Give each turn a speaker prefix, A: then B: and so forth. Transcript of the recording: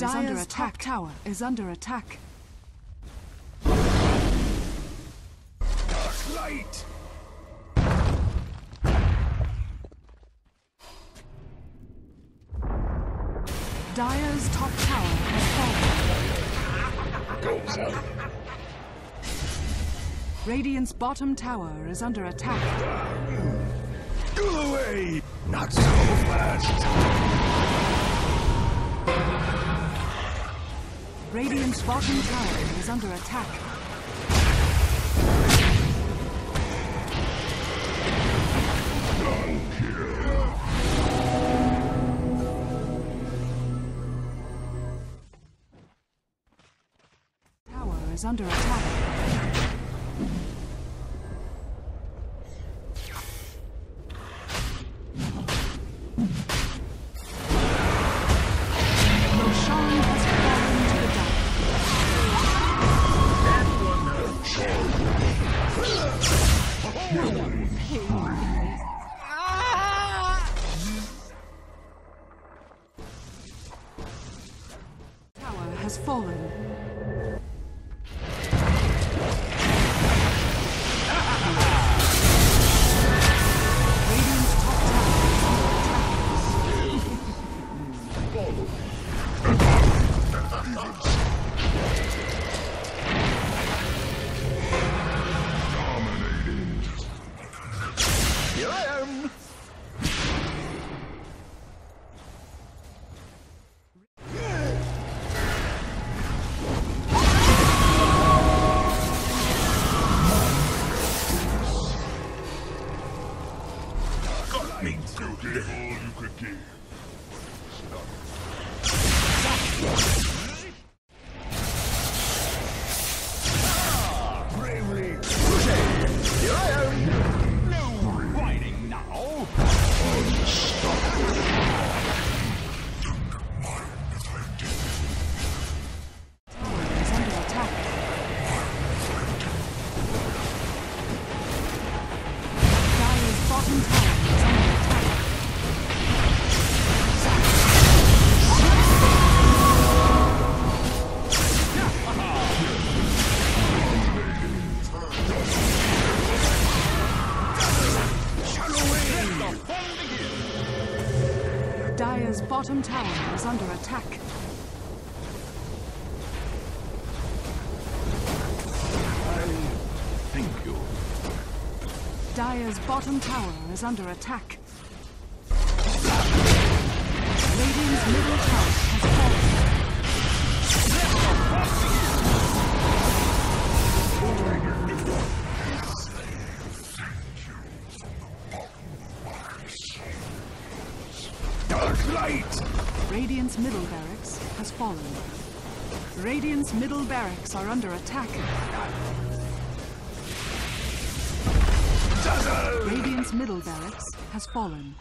A: Tower is under
B: Dire's
A: attack.
B: top
A: tower is under attack.
C: dark light!
A: Dire's top tower has fallen.
C: Goes out.
A: Radiant's bottom tower is under attack.
C: Go away! Not so fast!
A: Radiant's bottom tower is under attack. Tower is under attack. Has fallen.
C: Here I am!
A: Dire's bottom tower is under attack.
C: Thank you.
A: Dire's bottom tower is under attack. Radiant's middle tower
C: Light!
A: Radiant's middle barracks has fallen. Radiant's middle barracks are under attack.
C: Dazzle!
A: Radiant's middle barracks has fallen.